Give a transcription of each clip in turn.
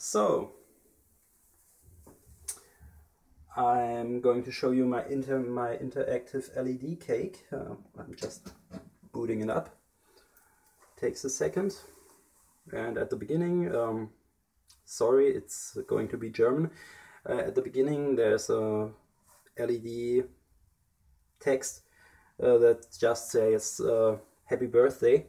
So, I'm going to show you my inter my interactive LED cake. Uh, I'm just booting it up. Takes a second. And at the beginning, um, sorry, it's going to be German. Uh, at the beginning, there's a LED text uh, that just says uh, "Happy Birthday."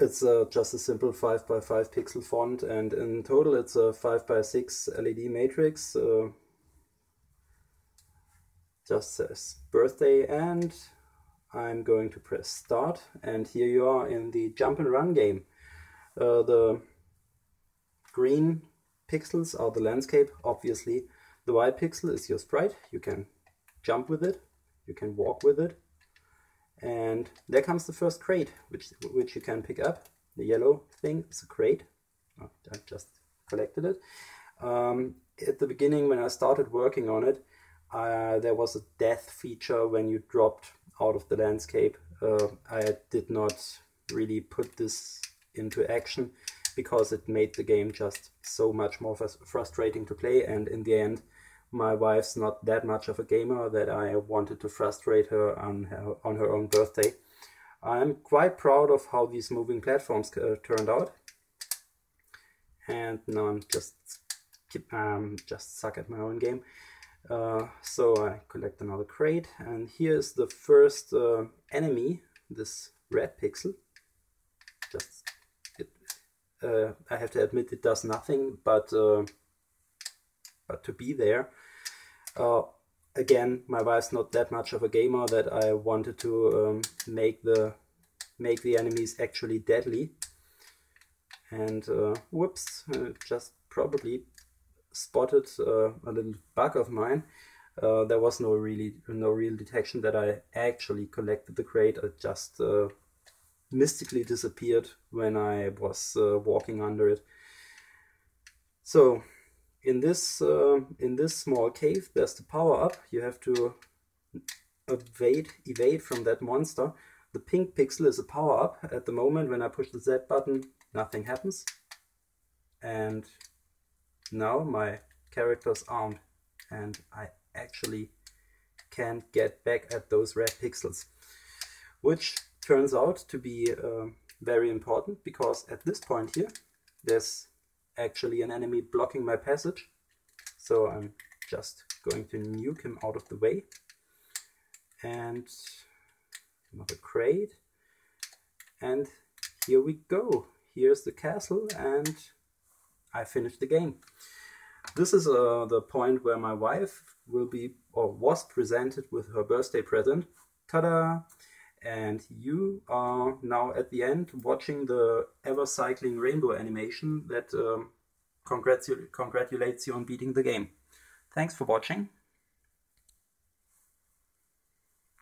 It's uh, just a simple 5 by 5 pixel font and in total it's a 5 by 6 LED matrix. Uh, just says birthday and I'm going to press start and here you are in the jump and run game. Uh, the green pixels are the landscape, obviously. The white pixel is your sprite, you can jump with it, you can walk with it, and there comes the first crate, which, which you can pick up. The yellow thing is a crate. Oh, I just collected it. Um, at the beginning, when I started working on it, uh, there was a death feature when you dropped out of the landscape. Uh, I did not really put this into action because it made the game just so much more frustrating to play and in the end my wife's not that much of a gamer that I wanted to frustrate her on her, on her own birthday. I'm quite proud of how these moving platforms uh, turned out. And now I'm just keep, um, just suck at my own game. Uh, so I collect another crate and here's the first uh, enemy, this red pixel. Just it, uh, I have to admit it does nothing but uh, but to be there. Uh, again, my wife's not that much of a gamer that I wanted to um, make the make the enemies actually deadly. And uh, whoops, uh, just probably spotted uh, a little bug of mine. Uh, there was no really no real detection that I actually collected the crate. It just uh, mystically disappeared when I was walking under it. So in this uh, in this small cave there's the power up. You have to evade evade from that monster. The pink pixel is a power up. At the moment when I push the Z button nothing happens. And now my character's armed and I actually can't get back at those red pixels which turns out to be uh, very important because at this point here there's actually an enemy blocking my passage. So I'm just going to nuke him out of the way. And another crate. And here we go. Here's the castle and I finished the game. This is uh, the point where my wife will be or was presented with her birthday present. Ta-da! And you are now at the end watching the ever cycling rainbow animation that um, congratu congratulates you on beating the game. Thanks for watching.